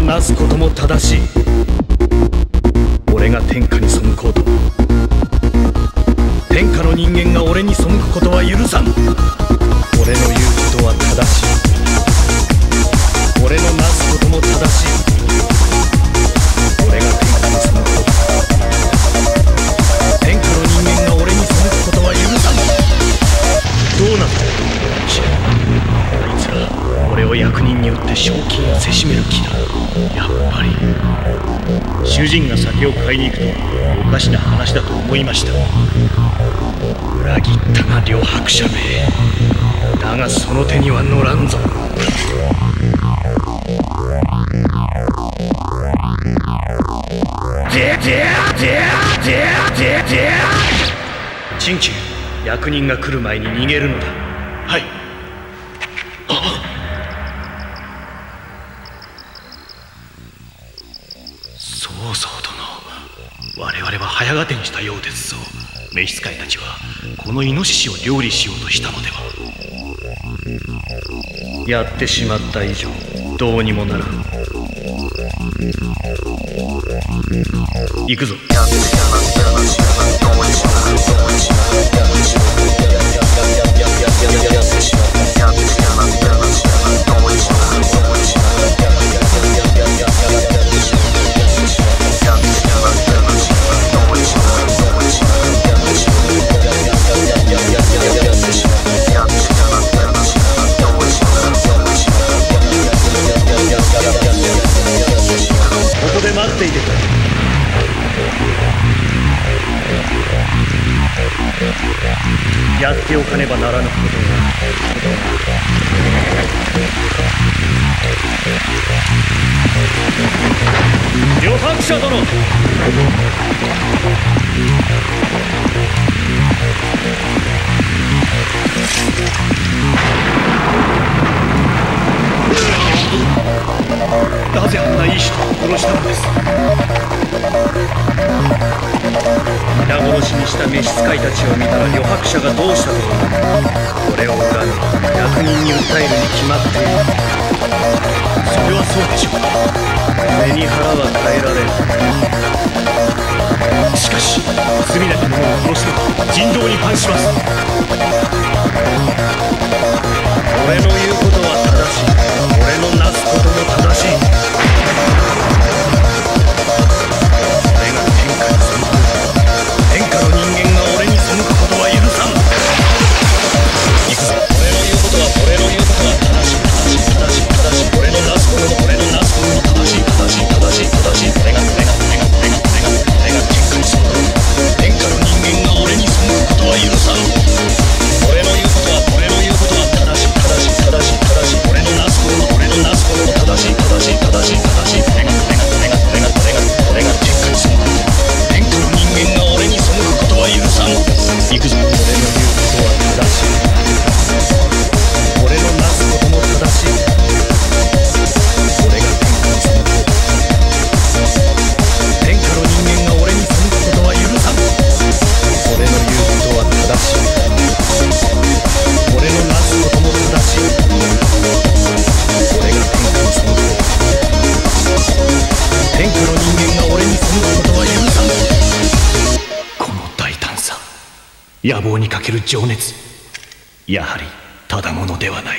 なすことも正しい。俺が天下に背こうと。天下の人間が俺に背くことは許さん。によって賞金をせしめる気だ。やっぱり。主人が酒を買いに行くとはおかしな話だと思いました。裏切ったな両白者め。だがその手には乗らんぞ。陳旧役人が来る前に逃げるのだ。はい。早がてにしたようですぞ。召使いたちはこのイノシシを料理しようとしたのでは。やってしまった以上どうにもならん。行くぞ。っていて。くれやっておかねばならぬことが。両白者殿。なぜあんないい人を殺したのです。皆殺しにした召使いたちを見たら余白者がどうしたと思う。これを恨み。役人に訴えるに決まっている。それはそうでしょう背に腹は変えられる。しかし罪なき者を殺しては人道に反します。行く野望にかける情熱。やはりただものではない。